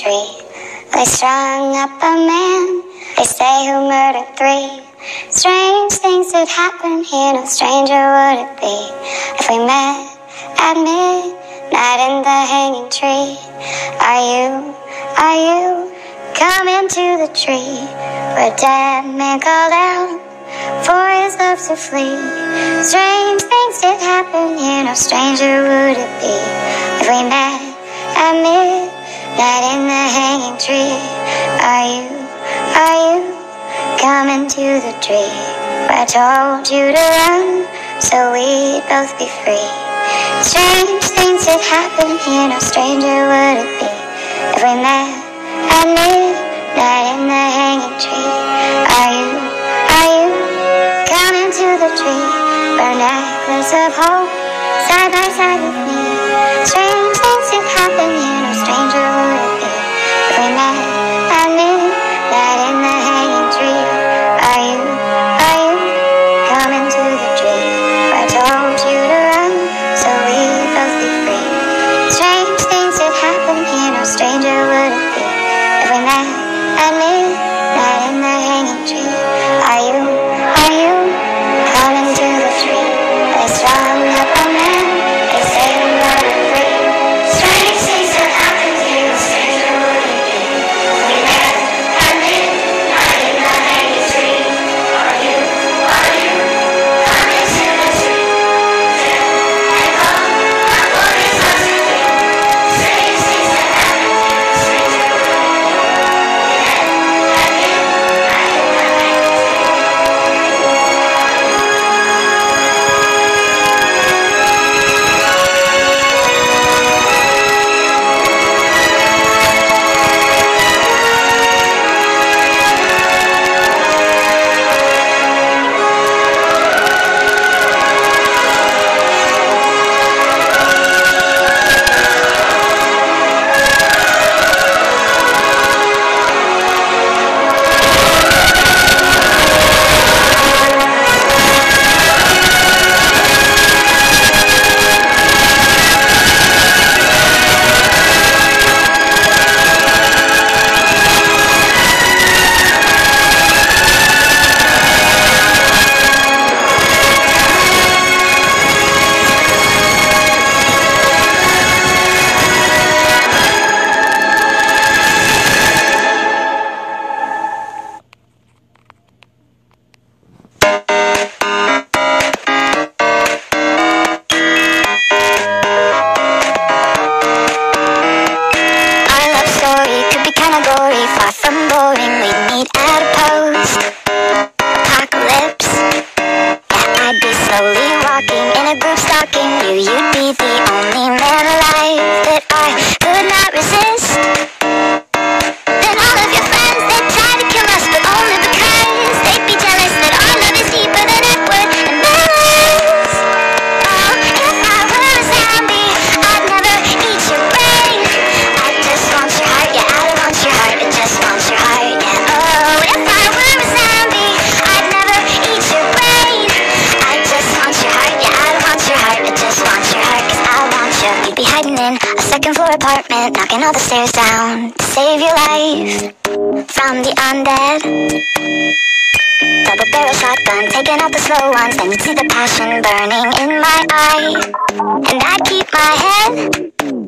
tree. They strung up a man, they say who murdered three. Strange things that happen here, no stranger would it be if we met at midnight in the hanging tree. Are you, are you coming to the tree where dead man called out? for his love to flee. Strange things did happen here, no stranger would it be if we met at midnight. That in the hanging tree, are you, are you coming to the tree? I told you to run so we'd both be free. Strange things did happen here, no stranger would it be if we met at midnight in the hanging tree. Are you, are you coming to the tree? Our necklace of hope, side by side with me. scare to Save your life from the undead. Double barrel shotgun, taking out the slow ones. And you see the passion burning in my eye. And I keep my head.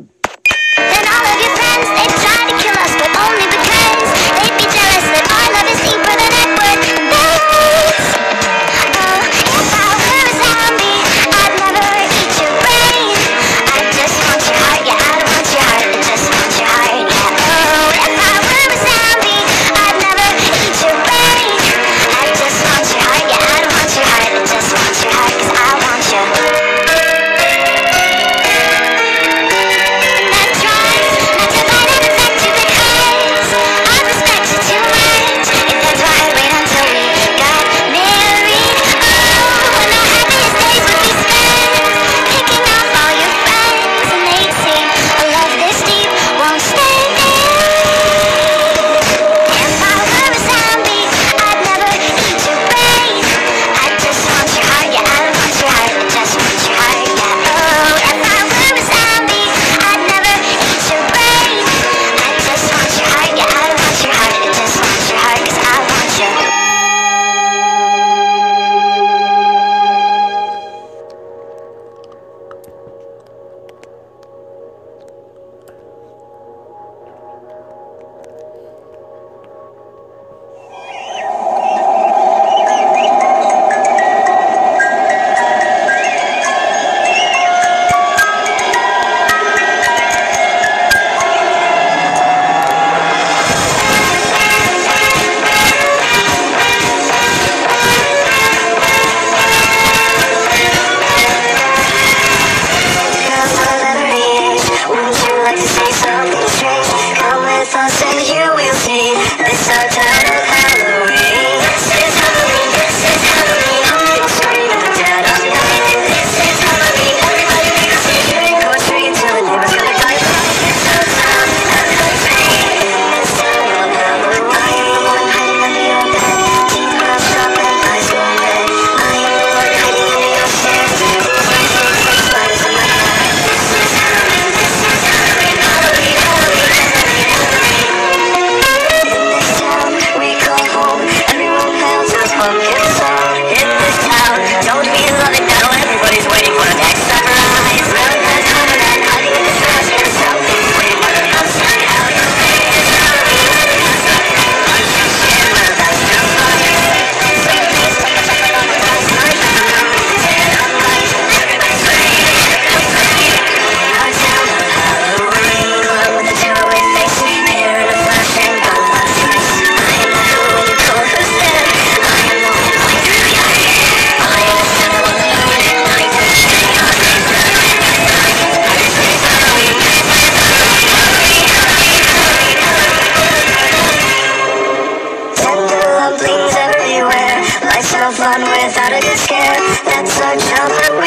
Our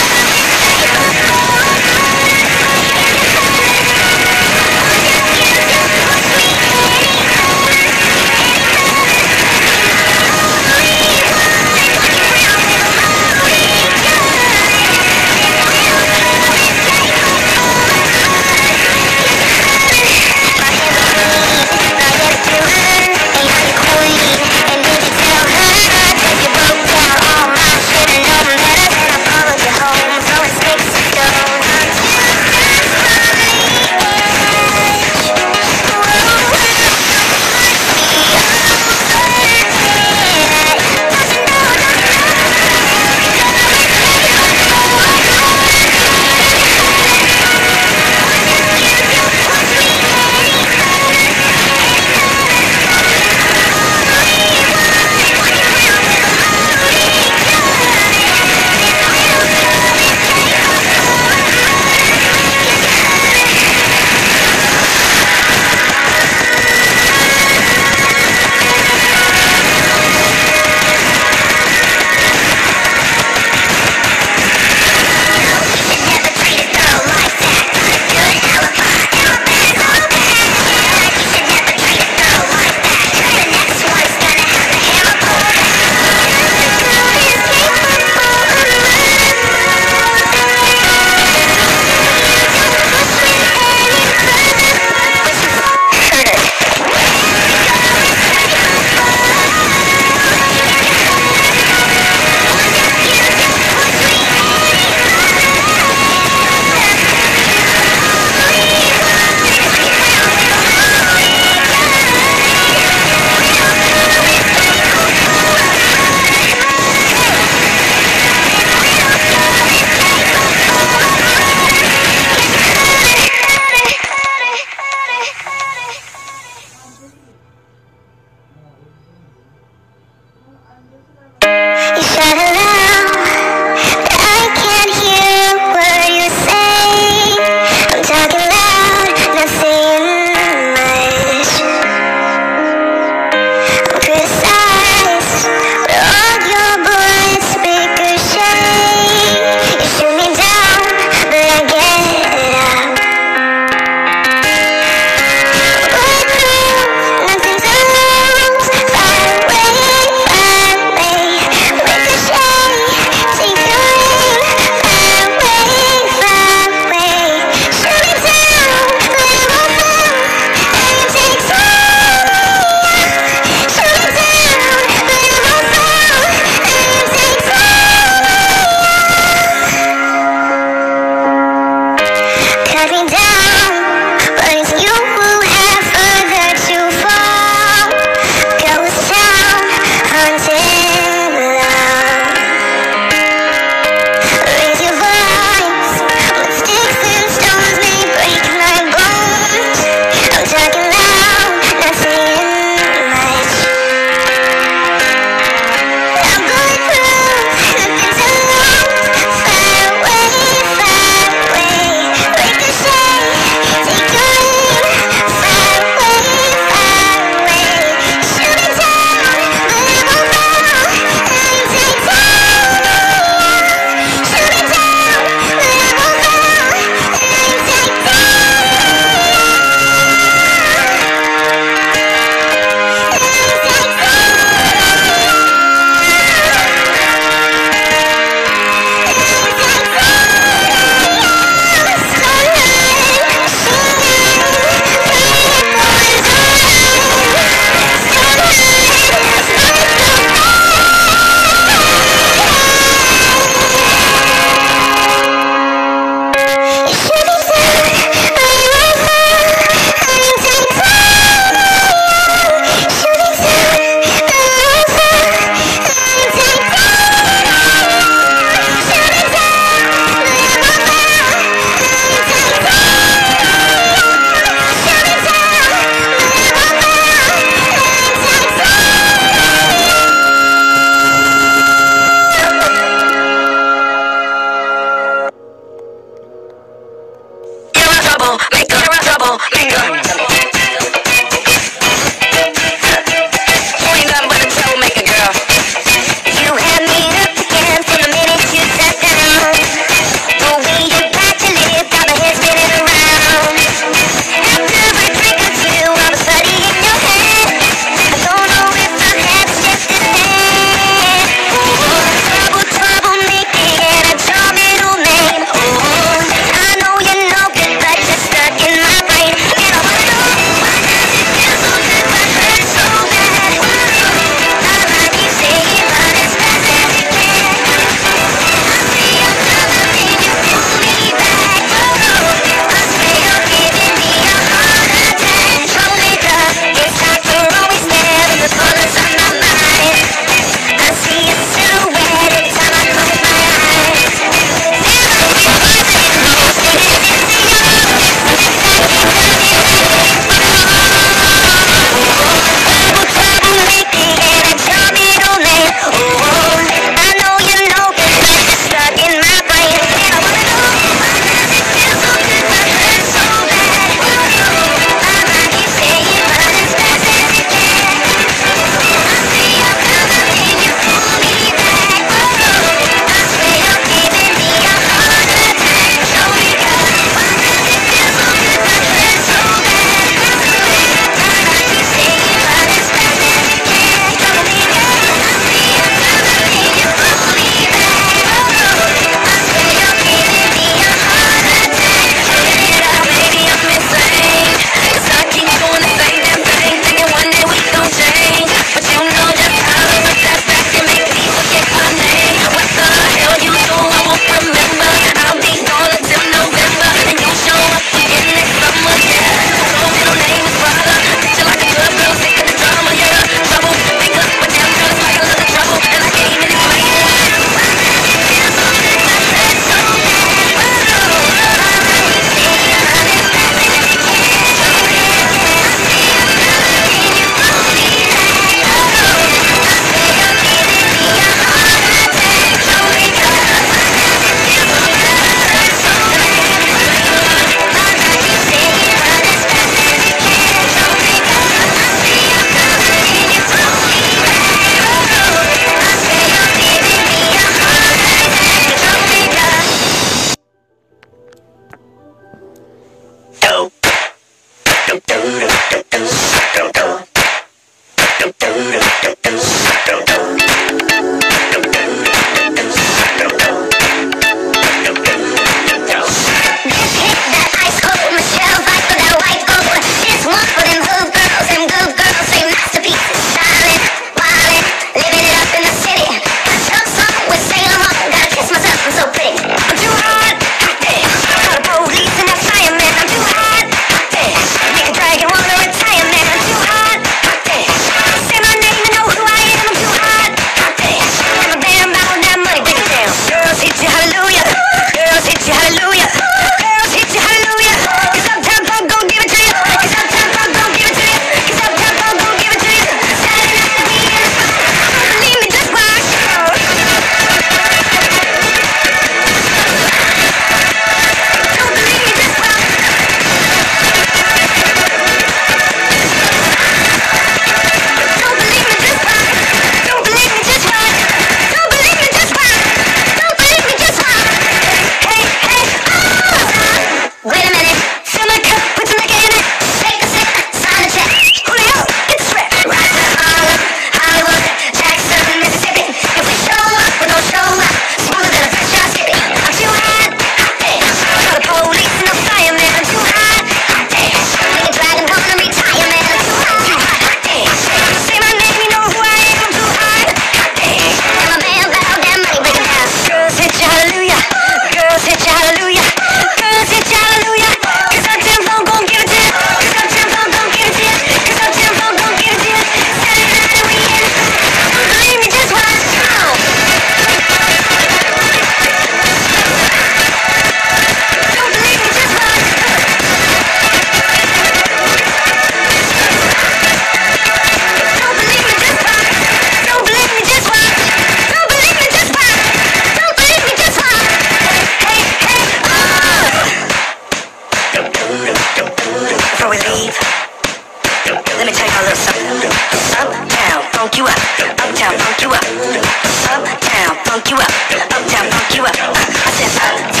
Uptown, funk you up. Uptown, funk you up. Uh, I said uptown, funk you up.